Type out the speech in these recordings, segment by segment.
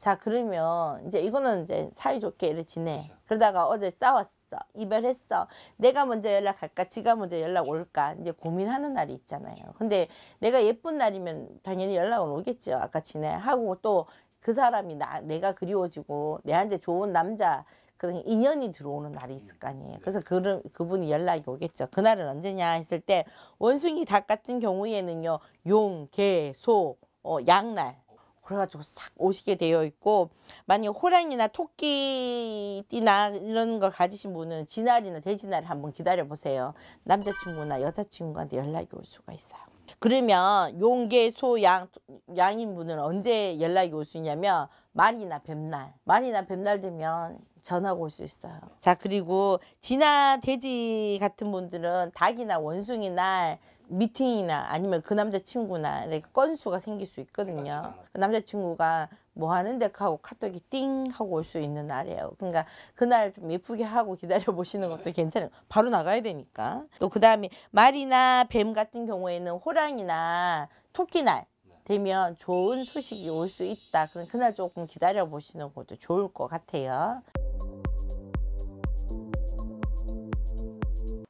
자 그러면 이제 이거는 이제 사이좋게 이렇게 지내. 그러다가 어제 싸웠어. 이별했어. 내가 먼저 연락할까? 지가 먼저 연락 올까? 이제 고민하는 날이 있잖아요. 근데 내가 예쁜 날이면 당연히 연락은 오겠죠. 아까 지내 하고 또 그 사람이 나 내가 그리워지고 내한테 좋은 남자 그런 인연이 들어오는 날이 있을 거 아니에요. 그래서 그 그분이 연락이 오겠죠. 그날은 언제냐 했을 때 원숭이 닭 같은 경우에는요. 용, 개, 소, 어, 양날 그래가지고 싹 오시게 되어 있고 만약 호랑이나 토끼띠나 이런 걸 가지신 분은 지날이나 대지날 한번 기다려 보세요. 남자친구나 여자친구한테 연락이 올 수가 있어요. 그러면 용계 소양 양인 분은 언제 연락이 올 수 있냐면 말이나 뱀날 말이나 뱀날 되면 전화가 올 수 있어요. 자 그리고 진화 돼지 같은 분들은 닭이나 원숭이 날 미팅이나 아니면 그 남자친구나 이렇게 건수가 생길 수 있거든요. 그 남자친구가 뭐 하는데 하고 카톡이 띵 하고 올 수 있는 날이에요. 그러니까 그날 좀 예쁘게 하고 기다려 보시는 것도 괜찮아요. 바로 나가야 되니까. 또 그다음에 말이나 뱀 같은 경우에는 호랑이나 토끼 날 되면 좋은 소식이 올 수 있다. 그럼 그날 조금 기다려 보시는 것도 좋을 것 같아요.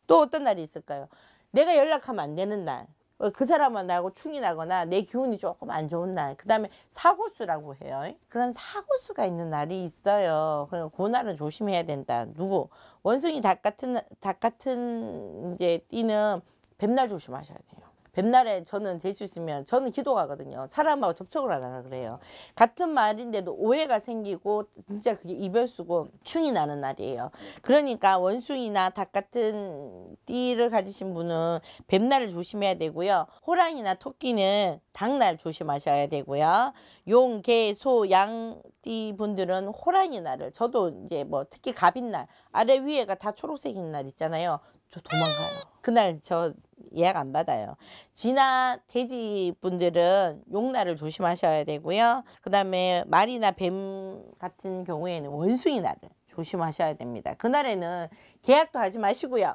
또 어떤 날이 있을까요? 내가 연락하면 안 되는 날. 어, 그 사람은 나하고 충이 나거나 내 기운이 조금 안 좋은 날. 그 다음에 사고수라고 해요. 그런 사고수가 있는 날이 있어요. 그럼 그 날은 조심해야 된다. 누구? 원숭이 닭 같은, 닭 같은 이제 띠는 뱀날 조심하셔야 돼요. 뱀날에 저는 될 수 있으면 저는 기도가거든요. 사람하고 접촉을 안 하라 그래요. 같은 말인데도 오해가 생기고 진짜 그게 이별수고 충이 나는 날이에요. 그러니까 원숭이나 닭 같은 띠를 가지신 분은 뱀날을 조심해야 되고요. 호랑이나 토끼는 닭날 조심하셔야 되고요. 용, 개, 소, 양, 띠 분들은 호랑이 날을 저도 이제 뭐 특히 갑인 날 아래 위에가 다 초록색인 날 있잖아요. 저 도망가요. 그날 저 예약 안 받아요. 진화 돼지 분들은 용날을 조심하셔야 되고요. 그 다음에 말이나 뱀 같은 경우에는 원숭이 날을 조심하셔야 됩니다. 그날에는 계약도 하지 마시고요.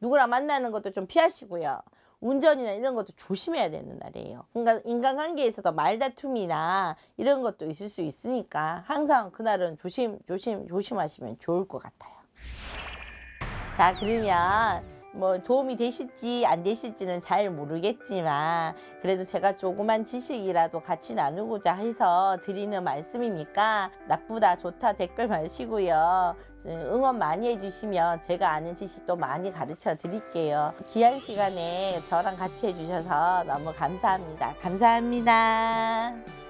누구랑 만나는 것도 좀 피하시고요. 운전이나 이런 것도 조심해야 되는 날이에요. 그러니까 인간관계에서도 말다툼이나 이런 것도 있을 수 있으니까 항상 그날은 조심 조심 조심하시면 좋을 것 같아요. 자 그러면 뭐 도움이 되실지 안 되실지는 잘 모르겠지만 그래도 제가 조그만 지식이라도 같이 나누고자 해서 드리는 말씀이니까 나쁘다 좋다 댓글 마시고요. 응원 많이 해주시면 제가 아는 지식도 많이 가르쳐 드릴게요. 귀한 시간에 저랑 같이 해주셔서 너무 감사합니다. 감사합니다